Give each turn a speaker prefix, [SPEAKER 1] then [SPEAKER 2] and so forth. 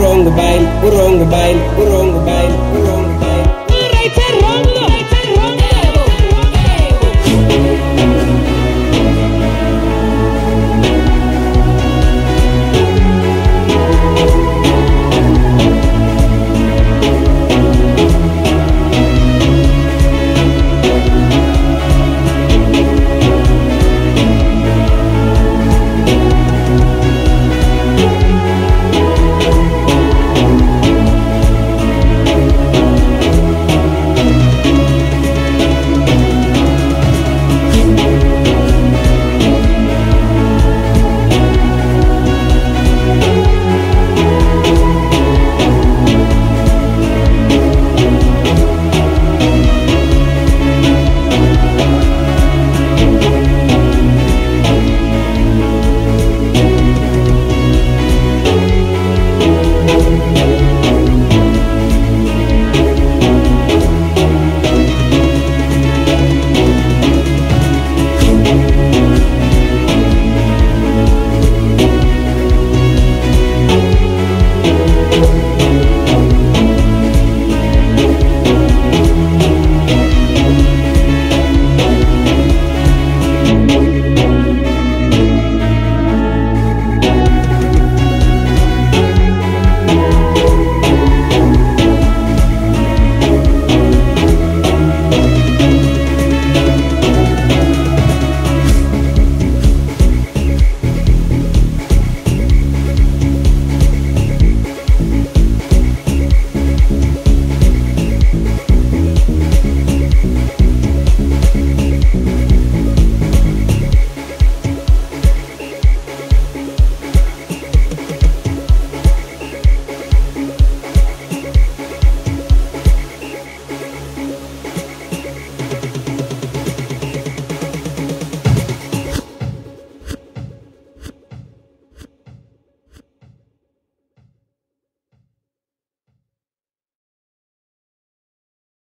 [SPEAKER 1] រងកបែងរងកបែងរងកបែងរងកបែងរៃទេរ